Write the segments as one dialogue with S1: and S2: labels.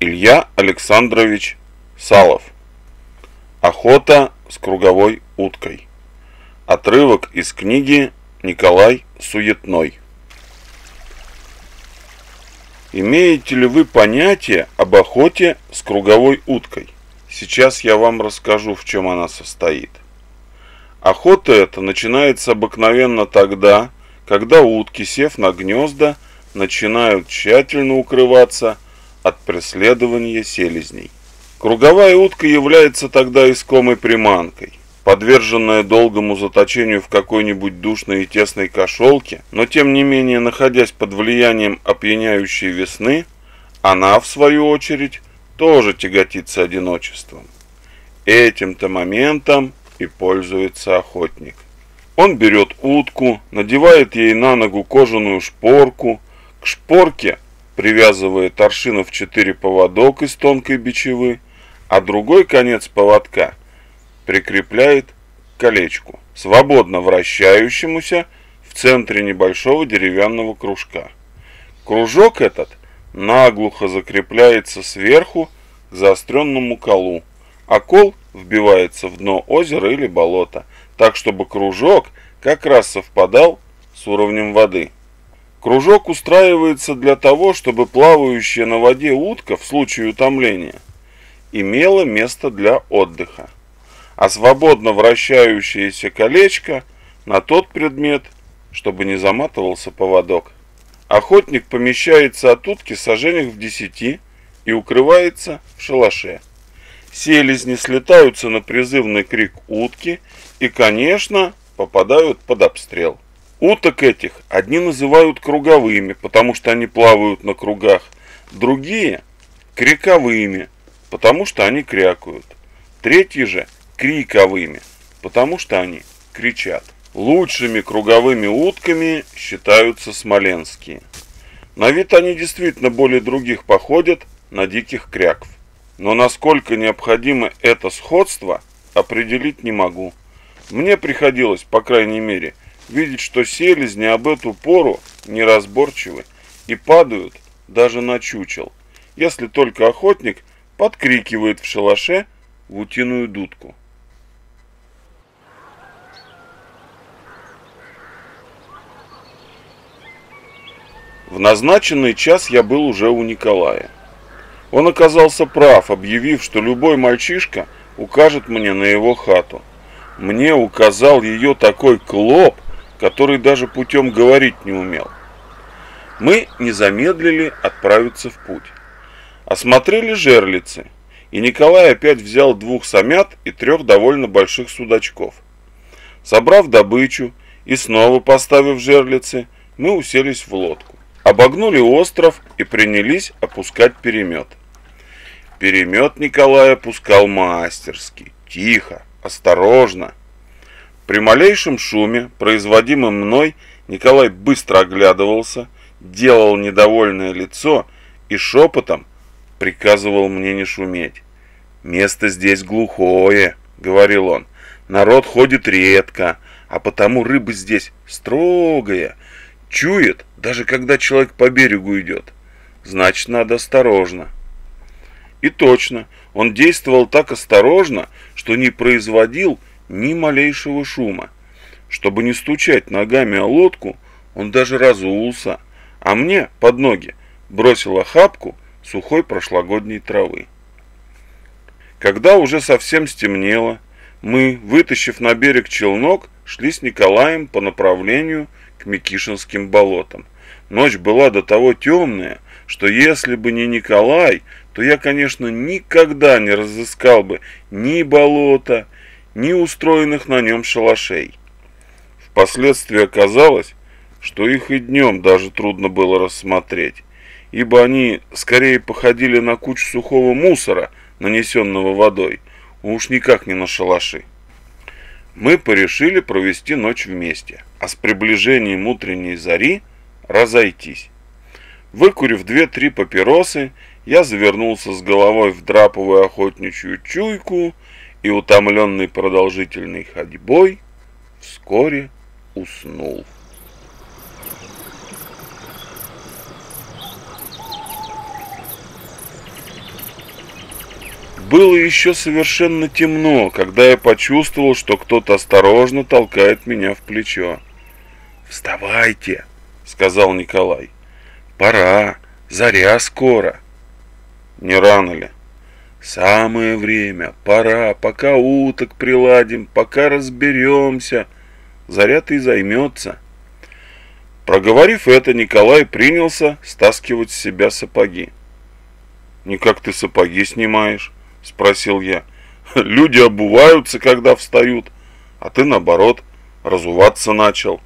S1: Илья Александрович Салов. Охота с круговой уткой. Отрывок из книги Николай Суетной. Имеете ли вы понятие об охоте с круговой уткой? Сейчас я вам расскажу, в чем она состоит. Охота эта начинается обыкновенно тогда, когда утки, сев на гнезда, начинают тщательно укрываться от преследования селезней. Круговая утка является тогда искомой приманкой. Подверженная долгому заточению в какой-нибудь душной и тесной кошелке, но тем не менее находясь под влиянием опьяняющей весны, она, в свою очередь, тоже тяготится одиночеством. Этим-то моментом и пользуется охотник. Он берет утку, надевает ей на ногу кожаную шпорку, к шпорке привязывает аршинов четыре поводок из тонкой бичевы, а другой конец поводка прикрепляет к колечку, свободно вращающемуся в центре небольшого деревянного кружка. Кружок этот наглухо закрепляется сверху к заостренному колу, а кол вбивается в дно озера или болота – так чтобы кружок как раз совпадал с уровнем воды. Кружок устраивается для того, чтобы плавающая на воде утка в случае утомления имела место для отдыха, а свободно вращающееся колечко на тот предмет, чтобы не заматывался поводок. Охотник помещается от утки сажениях в десяти и укрывается в шалаше. Селезни слетаются на призывный крик утки и, конечно, попадают под обстрел. Уток этих одни называют круговыми, потому что они плавают на кругах, другие – криковыми, потому что они крякают, третьи же – криковыми, потому что они кричат. Лучшими круговыми утками считаются смоленские. На вид они действительно более других походят на диких кряков. Но насколько необходимо это сходство, определить не могу. Мне приходилось, по крайней мере, видеть, что селезни об эту пору неразборчивы и падают даже на чучел, если только охотник подкрикивает в шалаше в утиную дудку. В назначенный час я был уже у Николая. Он оказался прав, объявив, что любой мальчишка укажет мне на его хату. Мне указал ее такой клоп, который даже путем говорить не умел. Мы не замедлили отправиться в путь. Осмотрели жерлицы, и Николай опять взял двух самят и трех довольно больших судачков. Собрав добычу и снова поставив жерлицы, мы уселись в лодку. Обогнули остров и принялись опускать перемет. Перемет Николай опускал мастерски, тихо, осторожно. При малейшем шуме, производимом мной, Николай быстро оглядывался, делал недовольное лицо и шепотом приказывал мне не шуметь. «Место здесь глухое», — говорил он, — «народ ходит редко, а потому рыба здесь строгая, чует, даже когда человек по берегу идет. Значит, надо осторожно». И точно, он действовал так осторожно, что не производил ни малейшего шума. Чтобы не стучать ногами о лодку, он даже разулся, а мне под ноги бросил охапку сухой прошлогодней травы. Когда уже совсем стемнело, мы, вытащив на берег челнок, шли с Николаем по направлению к Микишинским болотам. Ночь была до того темная, что если бы не Николай, то я, конечно, никогда не разыскал бы ни болота, ни устроенных на нем шалашей. Впоследствии оказалось, что их и днем даже трудно было рассмотреть, ибо они скорее походили на кучу сухого мусора, нанесенного водой, уж никак не на шалаши. Мы порешили провести ночь вместе, а с приближением утренней зари разойтись. Выкурив две-три папиросы, я завернулся с головой в драповую охотничью чуйку и, утомленный продолжительной ходьбой, вскоре уснул. Было еще совершенно темно, когда я почувствовал, что кто-то осторожно толкает меня в плечо. «Вставайте!» — сказал Николай. «Пора, заря скоро». «Не рано ли?» «Самое время, пора, пока уток приладим, пока разберемся. Заря-то и займется». Проговорив это, Николай принялся стаскивать с себя сапоги. «Никак ты сапоги снимаешь?» – спросил я. «Люди обуваются, когда встают, а ты, наоборот, разуваться начал».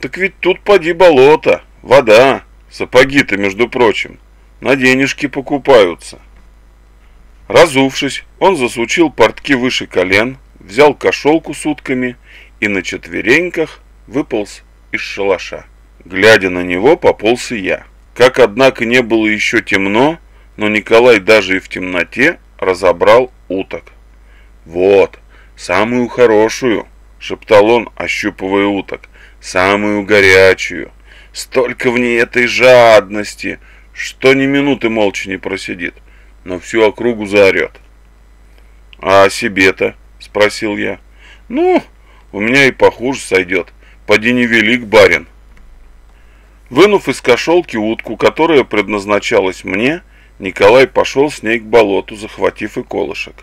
S1: «Так ведь тут поди болото, вода, сапоги-то, между прочим, на денежки покупаются». Разувшись, он засучил портки выше колен, взял кошелку с утками и на четвереньках выполз из шалаша. Глядя на него, пополз и я. Как, однако, не было еще темно, но Николай даже и в темноте разобрал уток. «Вот, самую хорошую!» — шептал он, ощупывая уток. «Самую горячую! Столько в ней этой жадности, что ни минуты молча не просидит, но всю округу заорет». «А о себе-то?» — спросил я. «Ну, у меня и похуже сойдет. Поди невелик, барин». Вынув из кошелки утку, которая предназначалась мне, Николай пошел с ней к болоту, захватив и колышек.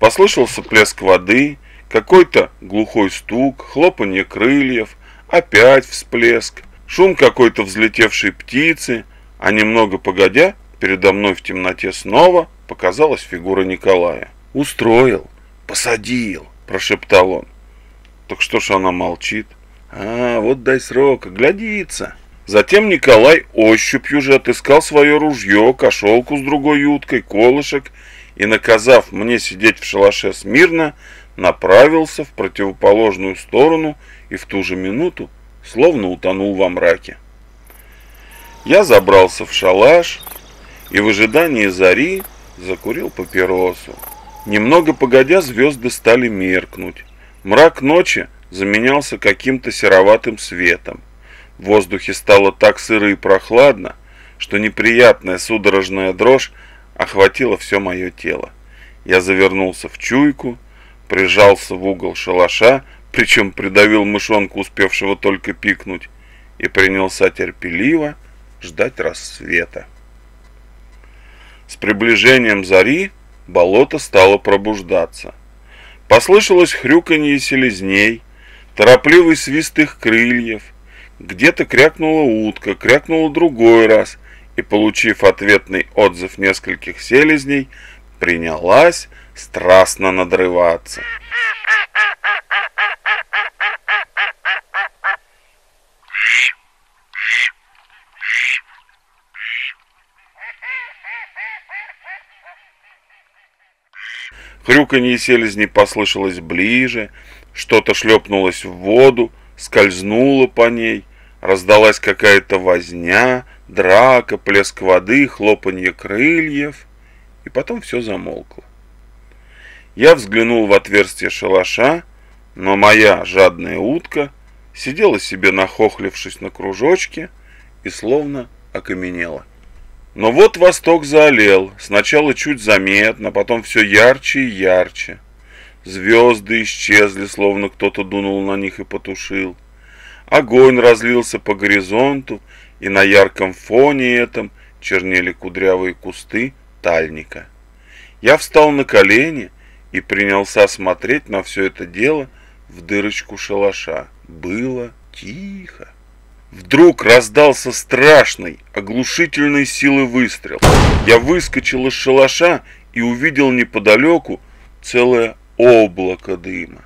S1: Послышался плеск воды, какой-то глухой стук, хлопанье крыльев, опять всплеск, шум какой-то взлетевшей птицы, а немного погодя, передо мной в темноте снова показалась фигура Николая. «Устроил, посадил», – прошептал он. «Так что ж она молчит?» «А, вот дай срока, глядится». Затем Николай ощупью же отыскал свое ружье, кошелку с другой уткой, колышек и, наказав мне сидеть в шалаше смирно, направился в противоположную сторону и в ту же минуту словно утонул во мраке. Я забрался в шалаш и в ожидании зари закурил папиросу. Немного погодя звезды стали меркнуть. Мрак ночи заменялся каким-то сероватым светом. В воздухе стало так сыро и прохладно, что неприятная судорожная дрожь охватила все мое тело. Я завернулся в чуйку, прижался в угол шалаша, причем придавил мышонку, успевшего только пикнуть, и принялся терпеливо ждать рассвета. С приближением зари болото стало пробуждаться. Послышалось хрюканье селезней, торопливый свист их крыльев — где-то крякнула утка, крякнула другой раз, и, получив ответный отзыв нескольких селезней, принялась страстно надрываться. Хрюканье селезней послышалось ближе, что-то шлепнулось в воду, скользнуло по ней, Раздалась какая-то возня, драка, плеск воды, хлопанье крыльев, и потом все замолкло. Я взглянул в отверстие шалаша, но моя жадная утка сидела себе нахохлившись на кружочке и словно окаменела. Но вот восток заолел, сначала чуть заметно, потом все ярче и ярче. Звезды исчезли, словно кто-то дунул на них и потушил. Огонь разлился по горизонту, и на ярком фоне этом чернели кудрявые кусты тальника. Я встал на колени и принялся смотреть на все это дело в дырочку шалаша. Было тихо. Вдруг раздался страшный, оглушительной силы выстрел. Я выскочил из шалаша и увидел неподалеку целое облако дыма.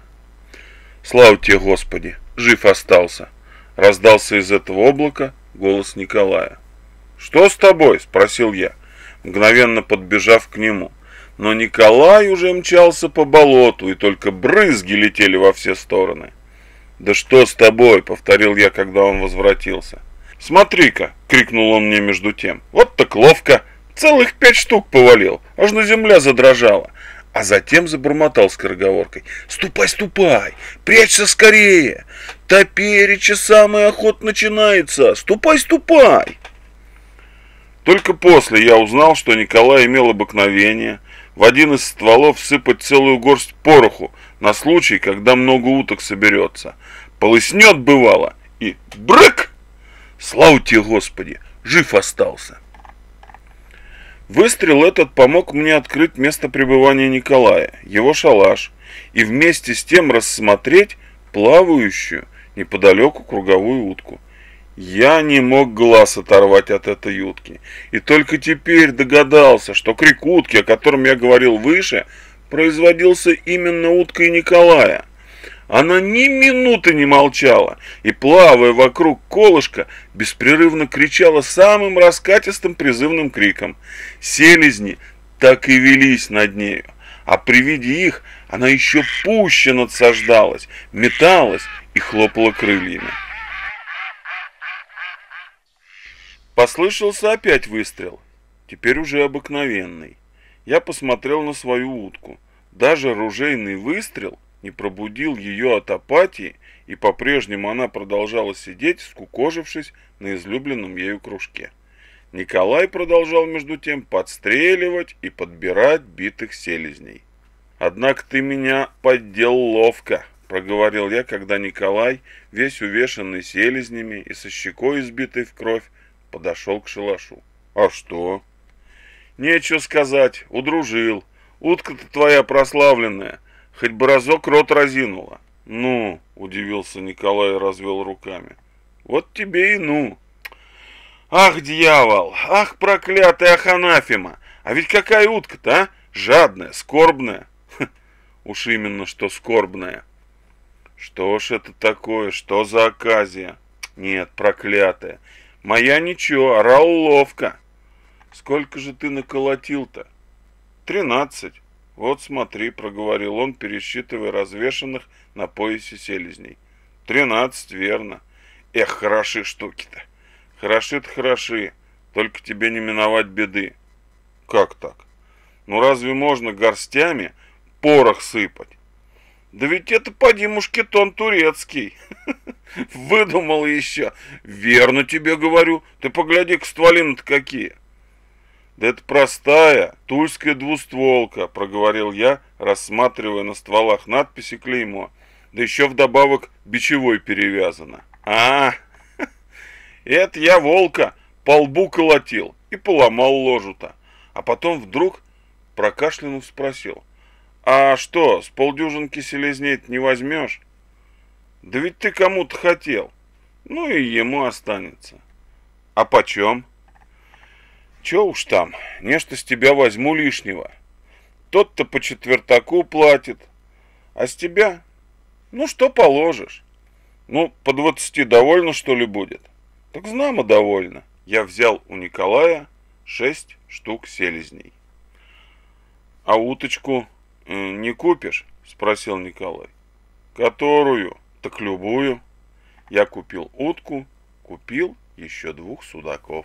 S1: Слава тебе, Господи, жив остался. Раздался из этого облака голос Николая. «Что с тобой?» – спросил я, мгновенно подбежав к нему. Но Николай уже мчался по болоту, и только брызги летели во все стороны. «Да что с тобой?» – повторил я, когда он возвратился. «Смотри-ка!» – крикнул он мне между тем. «Вот так ловко! Целых пять штук повалил, аж на земля задрожала а затем забормотал скороговоркой. «Ступай, ступай! Прячься скорее! Топереча самый охот начинается! Ступай, ступай!» Только после я узнал, что Николай имел обыкновение в один из стволов сыпать целую горсть пороху на случай, когда много уток соберется. Полыснет бывало и брык! Слава тебе, Господи, жив остался. Выстрел этот помог мне открыть место пребывания Николая, его шалаш, и вместе с тем рассмотреть плавающую неподалеку круговую утку. Я не мог глаз оторвать от этой утки, и только теперь догадался, что крик утки, о котором я говорил выше, производился именно уткой Николая. Она ни минуты не молчала и, плавая вокруг колышка, беспрерывно кричала самым раскатистым призывным криком. Селезни так и велись над нею, а при виде их она еще пуще надсаждалась, металась и хлопала крыльями. Послышался опять выстрел, теперь уже обыкновенный. Я посмотрел на свою утку. Даже ружейный выстрел не пробудил ее от апатии, и по-прежнему она продолжала сидеть, скукожившись на излюбленном ею кружке. Николай продолжал между тем подстреливать и подбирать битых селезней. «Однако ты меня поддел ловко», — проговорил я, когда Николай, весь увешанный селезнями и со щекой избитой в кровь, подошел к шалашу. «А что?» «Нечего сказать, удружил. Утка-то твоя прославленная, хоть бы разок рот разинула». «Ну», — удивился Николай и развел руками. «Вот тебе и ну». «Ах, дьявол! Ах, проклятая Аханафима! А ведь какая утка-то, а? Жадная, скорбная». «Уж именно, что скорбная». «Что ж это такое? Что за оказия?» «Нет, проклятая. Моя ничего, орал ловко. Сколько же ты наколотил-то? Тринадцать. Вот смотри, проговорил он, пересчитывая развешанных на поясе селезней. Тринадцать, верно. Эх, хороши штуки-то. Хороши-то хороши, только тебе не миновать беды. Как так? Ну разве можно горстями порох сыпать? Да ведь это поди мушкетон турецкий. Выдумал еще. Верно тебе говорю. Ты погляди-ка стволины-то какие. Да это простая тульская двустволка, проговорил я, рассматривая на стволах надписи клеймо. Да еще вдобавок бичевой перевязано. А, это я волка по лбу колотил и поломал ложу-то. А потом вдруг, прокашлянув, спросил. А что, с полдюжинки селезней не возьмешь? Да ведь ты кому-то хотел. Ну и ему останется. А почем? Че уж там, нечто с тебя возьму лишнего. Тот-то по четвертаку платит. А с тебя? Ну, что положишь? Ну, по двадцати довольно, что ли, будет? Так знамо довольно. Я взял у Николая шесть штук селезней. А уточку не купишь? Спросил Николай. Которую? Так любую. Я купил утку, купил еще двух судаков.